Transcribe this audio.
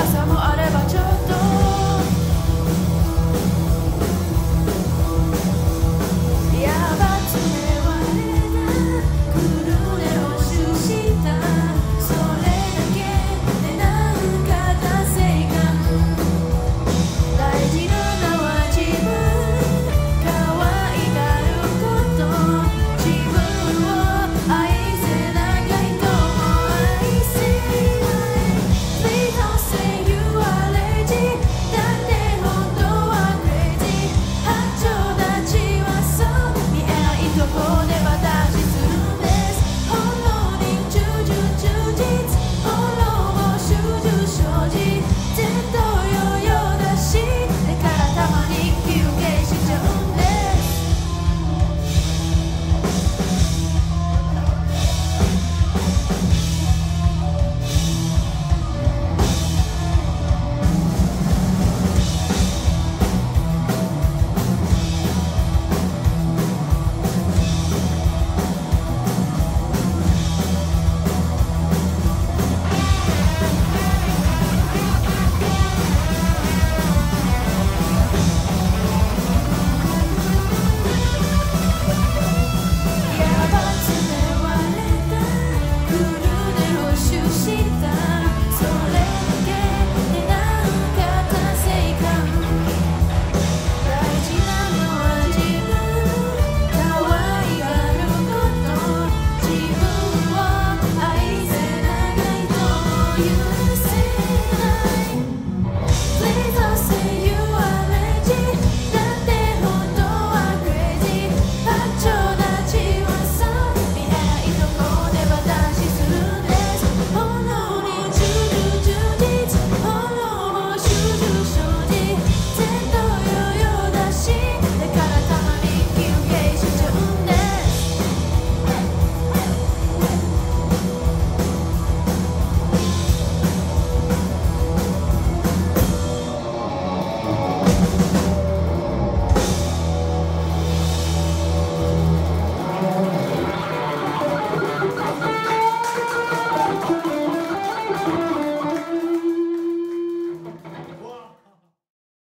pasamos ahora